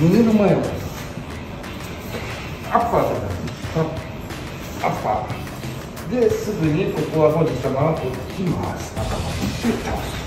胸の前を。アッパーとかアッパー。ですぐにここは文字まが落ちます。頭を打って倒す。